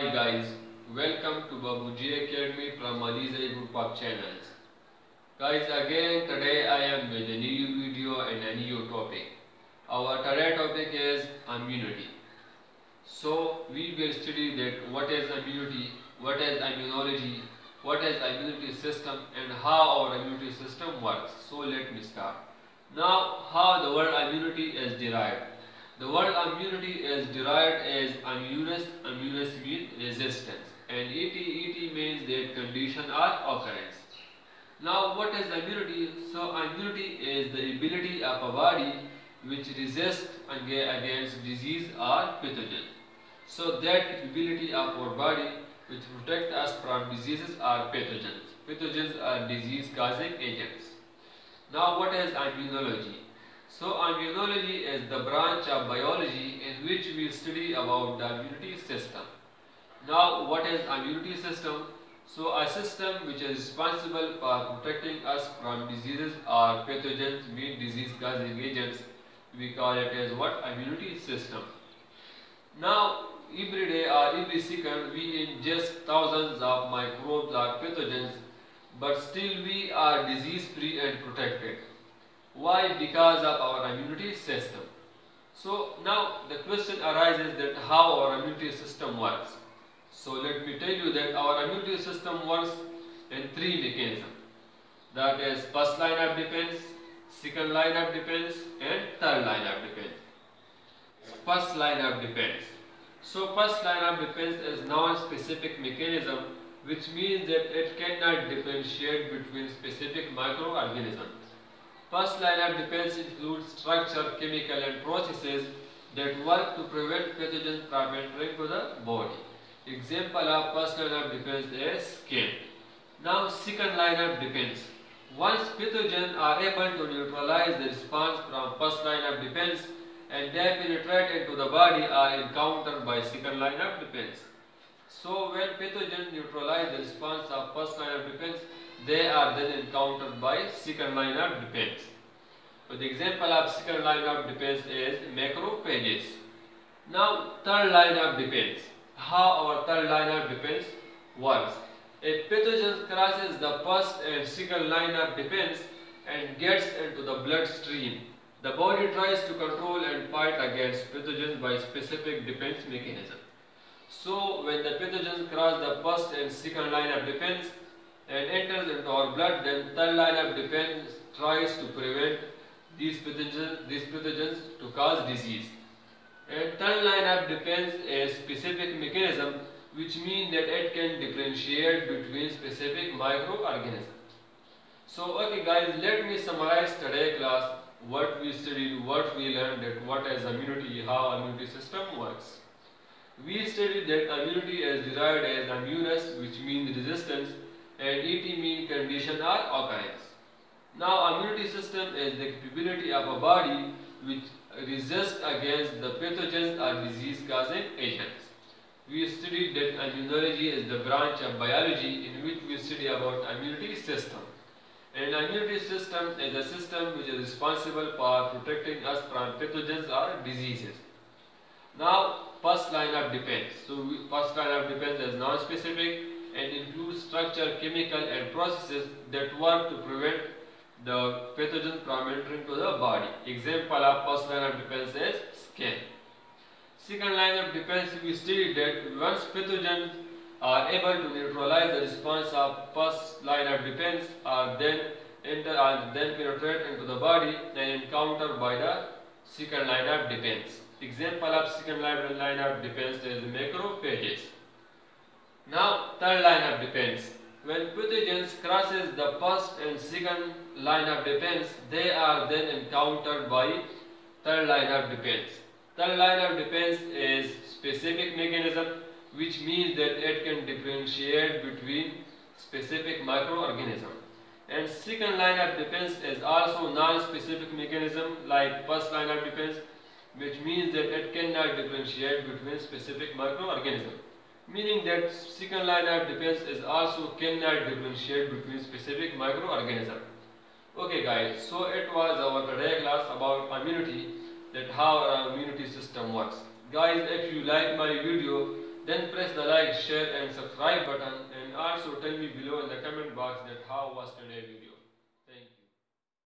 Hi guys, welcome to Babujee Academy from Alizai Group channels. Guys, again today I am with a new video and a new topic. Our today topic is immunity. So we will study that what is immunity, what is immunology, what is immunity system and how our immunity system works. So let me start. Now how the word immunity is derived. The word immunity is derived as immunus, immunus means resistance and et, et means that condition or occurrence. Now what is immunity? So immunity is the ability of a body which resists against disease or pathogen. So that ability of our body which protect us from diseases or pathogens. Pathogens are disease causing agents. Now what is immunology? So immunology is the branch of biology in which we study about the immunity system. Now what is immunity system? So a system which is responsible for protecting us from diseases or pathogens, mean disease causing agents. We call it as what? Immunity system. Now every day or every second we ingest thousands of microbes or pathogens but still we are disease free and protected. Why? Because of our immunity system. So now the question arises that how our immunity system works. So let me tell you that our immunity system works in three mechanisms. That is first line of defense, second line of defense and third line of defense. First line of defense. So first line of defense is non-specific mechanism which means that it cannot differentiate between specific microorganisms. First line of defense includes structure, chemical and processes that work to prevent pathogens from entering to the body. Example of first line of defense is skin. Now second line of defense. Once pathogens are able to neutralize the response from first line of defense and they penetrate into the body are encountered by second line of defense. So when pathogens neutralize the response of first line of defense, they are then encountered by second line of defense. So the example of second line of defense is macrophages. Now third line of defense. How our third line of defense works. A pathogen crosses the first and second line of defense and gets into the bloodstream. The body tries to control and fight against pathogens by specific defense mechanism. So when the pathogens cross the first and second line of defense and enters into our blood, then third line of defense tries to prevent these pathogens, these pathogens to cause disease. And third line of defense is specific mechanism which means that it can differentiate between specific microorganisms. So okay guys, let me summarize today class what we studied, what we learned, what is immunity, how immunity system works. We studied that immunity is derived as immunus which means resistance and et means condition or occurrence. Now immunity system is the capability of a body which resists against the pathogens or disease causing agents. We studied that immunology is the branch of biology in which we study about immunity system. And immunity system is a system which is responsible for protecting us from pathogens or diseases. Now first line of defense. So first line of defense is non-specific and includes structure, chemical and processes that work to prevent the pathogen from entering to the body. Example of first line of defense is skin. Second line of defense we studied that once pathogens are able to neutralize the response of first line of defense are then enter and then penetrate into the body and encountered by the second line of defense. Example of second line of defense is macrophages. Now third line of defense. When pathogens crosses the first and second line of defense, they are then encountered by third line of defense. Third line of defense is specific mechanism which means that it can differentiate between specific microorganism. And second line of defense is also non-specific mechanism like first line of defense which means that it cannot differentiate between specific microorganism. Meaning that second line of defense is also cannot differentiate between specific microorganism. Okay guys, so it was our today class about immunity that how our immunity system works. Guys, if you like my video, then press the like, share and subscribe button and also tell me below in the comment box that how was today's video.